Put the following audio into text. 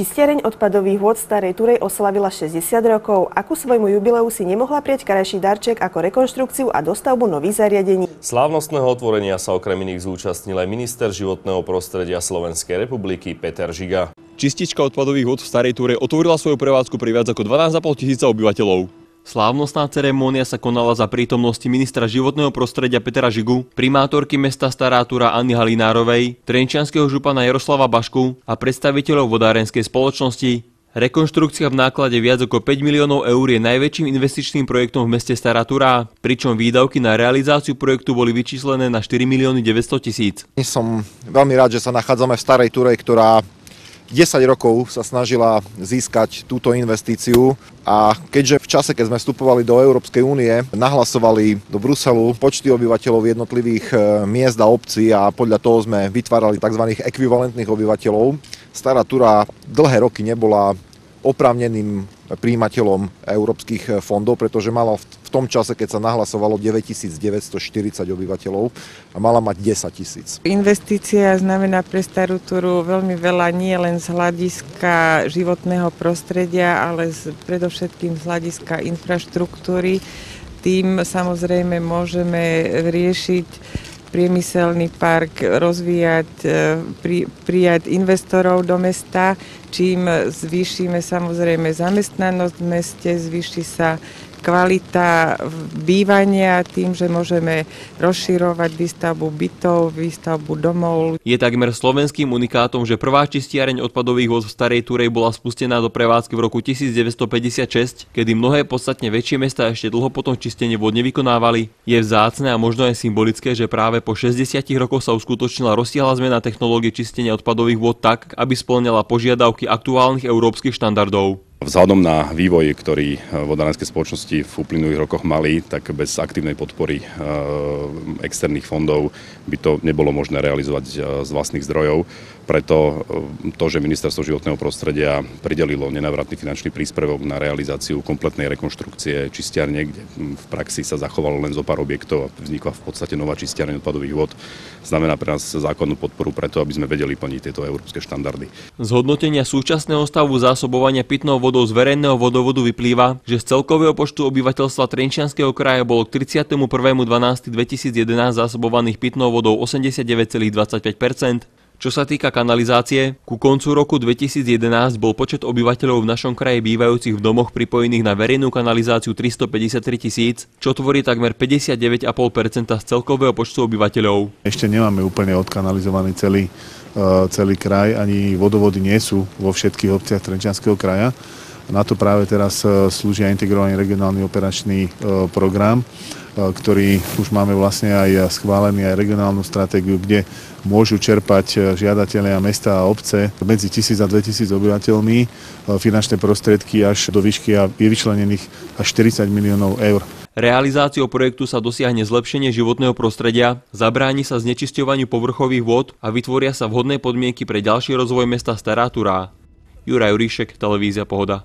Čistiareň odpadových vôd Starej Turej oslavila 60 rokov. Akú svojmu jubileu si nemohla prieť krajší darček ako rekonštrukciu a dostavbu nových zariadení. Slávnostného otvorenia sa okrem iných zúčastnil aj minister životného prostredia Slovenskej republiky Peter Žiga. Čistička odpadových vôd v Starej Túre otvorila svoju prevádzku pri viac ako 12,5 tisíca obyvateľov. Slávnostná ceremónia sa konala za prítomnosti ministra životného prostredia Petra Žigu, primátorky mesta Stará Túra Anny Halinárovej, trenčianského župana Jaroslava Bašku a predstaviteľov vodárenskej spoločnosti. Rekonštrukcia v náklade viac ako 5 miliónov eur je najväčším investičným projektom v meste Stará pričom výdavky na realizáciu projektu boli vyčíslené na 4 milióny 900 tisíc. Som veľmi rád, že sa nachádzame v Starej Túrej, ktorá 10 rokov sa snažila získať túto investíciu a keďže v čase, keď sme vstupovali do Európskej únie, nahlasovali do Bruselu počty obyvateľov jednotlivých e, miest a obcí a podľa toho sme vytvárali tzv. ekvivalentných obyvateľov, Stará Tura dlhé roky nebola oprávneným príjimateľom európskych fondov, pretože mala tom čase, keď sa nahlasovalo 9940 obyvateľov a mala mať 10 tisíc. Investícia znamená pre starú túru veľmi veľa nie len z hľadiska životného prostredia, ale z, predovšetkým z hľadiska infraštruktúry. Tým samozrejme môžeme riešiť priemyselný park, rozvíjať, e, pri, prijať investorov do mesta, čím zvýšime samozrejme zamestnanosť v meste, zvýši sa kvalita bývania tým, že môžeme rozširovať výstavbu bytov, výstavbu domov. Je takmer slovenským unikátom, že prvá čistiareň odpadových vod v Starej Turej bola spustená do prevádzky v roku 1956, kedy mnohé podstatne väčšie mesta ešte dlho potom čistenie vod nevykonávali. Je vzácne a možno aj symbolické, že práve po 60 rokoch sa uskutočnila rozsiahla zmena technológie čistenia odpadových vod tak, aby splňala požiadavky aktuálnych európskych štandardov. Vzhľadom na vývoj, ktorý vodárenské spoločnosti v uplynulých rokoch mali, tak bez aktívnej podpory e, externých fondov by to nebolo možné realizovať e, z vlastných zdrojov. Preto e, to, že Ministerstvo životného prostredia pridelilo nenávratný finančný príspevok na realizáciu kompletnej rekonštrukcie čistiarne, kde v praxi sa zachovalo len zo pár objektov a vznikla v podstate nová čistiarne odpadových vod, znamená pre nás základnú podporu preto, aby sme vedeli plniť tieto európske štandardy. Zhodnotenia súčasného stavu zásobovania pitnou vodou z verejného vodovodu vyplýva, že z celkového počtu obyvateľstva Trenčianského kraja bolo k 31.12.2011 zásobovaných pitnou vodou 89,25% čo sa týka kanalizácie, ku koncu roku 2011 bol počet obyvateľov v našom kraji bývajúcich v domoch pripojených na verejnú kanalizáciu 353 tisíc, čo tvorí takmer 59,5% z celkového počtu obyvateľov. Ešte nemáme úplne odkanalizovaný celý, celý kraj, ani vodovody nie sú vo všetkých obciach Trenčianského kraja. Na to práve teraz e, slúžia integrovaný regionálny operačný e, program, e, ktorý už máme vlastne aj schválený aj regionálnu stratégiu, kde môžu čerpať žiadatelia mesta a obce medzi 1000 a 2000 obyvateľmi finančné prostriedky až do výšky a je vyčlenených až 40 miliónov eur. Realizáciou projektu sa dosiahne zlepšenie životného prostredia, zabráni sa znečisťovaniu povrchových vôd a vytvoria sa vhodné podmienky pre ďalší rozvoj mesta Stará Turá. Juraj Juríšek, Televízia Pohoda.